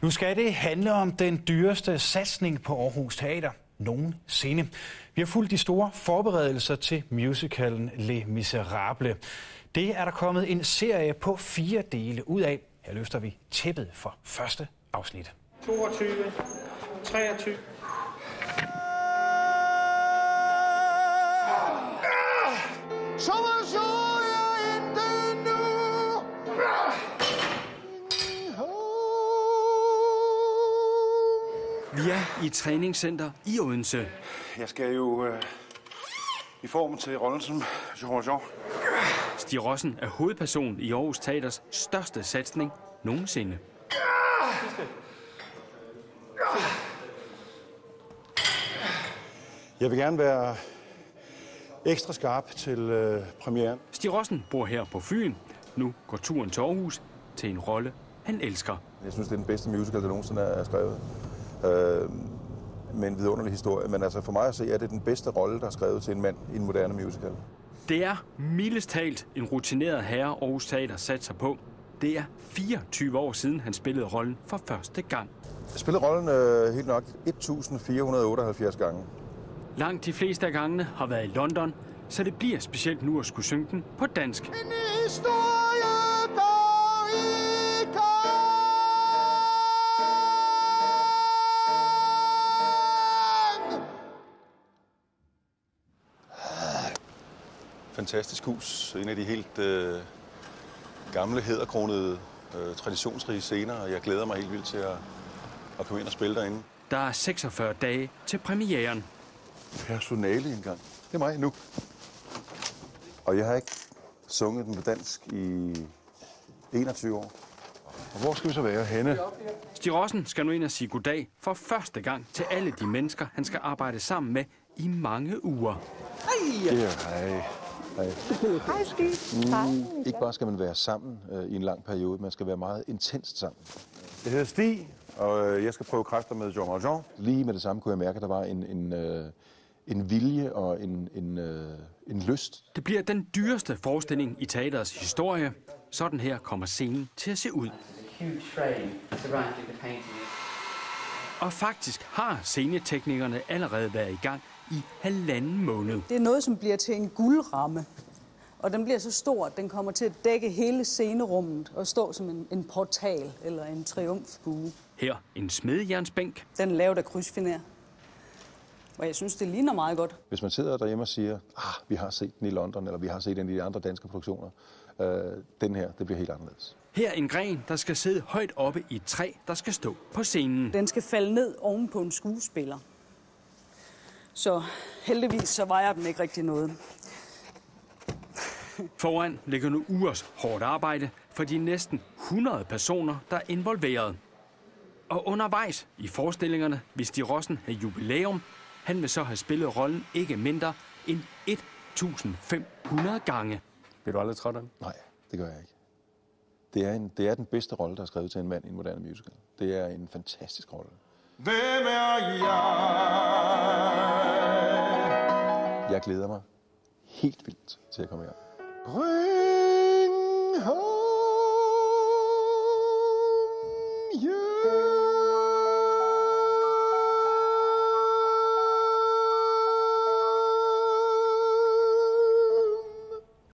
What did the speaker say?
Nu skal det handle om den dyreste satsning på Aarhus Teater nogensinde. Vi har fulgt de store forberedelser til musicalen Les Miserable. Det er der kommet en serie på fire dele ud af. Her løfter vi tæppet for første afsnit. 22, 23. Vi er i et træningscenter i Odense. Jeg skal jo øh, i form til rollen som Jean Jean. Stig Rossen er hovedperson i Aarhus Teaters største satsning nogensinde. Jeg vil gerne være ekstra skarp til øh, premieren. Stig Rossen bor her på Fyn. Nu går turen til Aarhus til en rolle, han elsker. Jeg synes, det er den bedste musical, der nogensinde er skrevet. Øh, med en vidunderlig historie. Men altså for mig at se, er det den bedste rolle, der er skrevet til en mand i en moderne musical. Det er mildest talt en rutineret herre, Aarhus Teater satser på. Det er 24 år siden, han spillede rollen for første gang. Jeg spillede rollen øh, helt nok 1478 gange. Langt de fleste af gangene har været i London, så det bliver specielt nu at skulle synge den på dansk. En historie, Fantastisk hus. En af de helt øh, gamle, hæderkronede, øh, traditionsrige scener. Og jeg glæder mig helt vildt til at, at komme ind og spille derinde. Der er 46 dage til premieren. Personale engang. Det er mig nu. Og jeg har ikke sunget den på dansk i 21 år. Og hvor skal vi så være henne? Stig Rossen skal nu ind og sige goddag for første gang til alle de mennesker, han skal arbejde sammen med i mange uger. Ja, hej. Hej. Hej, Stig. Hej. Ikke bare skal man være sammen øh, i en lang periode, man skal være meget intenst sammen. Jeg hedder Stig, og øh, jeg skal prøve kræfter med Jean Valjean. Lige med det samme kunne jeg mærke, at der var en, en, øh, en vilje og en, en, øh, en lyst. Det bliver den dyreste forestilling i teaterets historie. Sådan her kommer scenen til at se ud. Og faktisk har sceneteknikerne allerede været i gang i halvanden måned. Det er noget, som bliver til en guldramme. Og den bliver så stor, at den kommer til at dække hele scenerummet og stå som en, en portal eller en triumfbue. Her en smedejernsbænk, Den er lavet af krydsfiner. Og jeg synes, det ligner meget godt. Hvis man sidder derhjemme og siger, ah, vi har set den i London, eller vi har set den i de andre danske produktioner, øh, den her, det bliver helt anderledes. her en gren, der skal sidde højt oppe i et træ, der skal stå på scenen. Den skal falde ned oven på en skuespiller. Så heldigvis så vejer den ikke rigtig noget. Foran ligger nu ugers hårdt arbejde for de næsten 100 personer, der er involveret. Og undervejs i forestillingerne vil Stig Rossen have jubilæum. Han vil så have spillet rollen ikke mindre end 1500 gange. Bliver du aldrig træt af den? Nej, det gør jeg ikke. Det er, en, det er den bedste rolle, der er skrevet til en mand i en moderne musical. Det er en fantastisk rolle. Hvem er jeg? Glæder mig helt vildt til at komme her. Bryg